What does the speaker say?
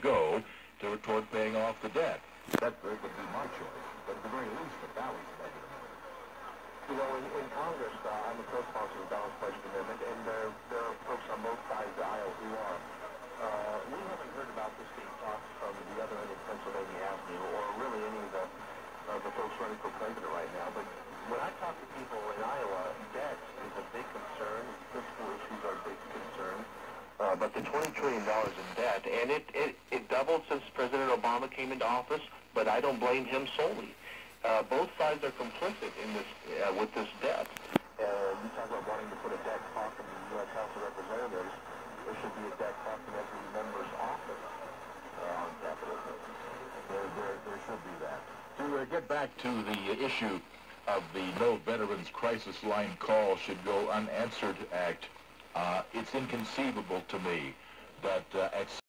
go to, toward paying off the debt. That would be my choice. But at the very least, the ballot's negative. You know, in, in Congress, uh, I'm a co-sponsor of the balanced budget amendment, and there, there are folks on both sides of the aisle who are. Uh, we haven't heard about this being talked from the other end of Pennsylvania Avenue, or really any of the, uh, the folks running for president right now. But when I talk to people in Iowa, debt is a big concern. Fiscal issues are a big concern. Uh, but the $20 trillion in debt, and it, it doubled since President Obama came into office, but I don't blame him solely. Uh, both sides are complicit in this, uh, with this debt. Uh, you talk about wanting to put a debt clock in the U.S. House of Representatives. There should be a debt clock in every member's office uh, on capitalism. There, there, there should be that. To uh, get back to the issue of the No Veterans Crisis Line Call Should Go Unanswered Act, uh, it's inconceivable to me that uh, at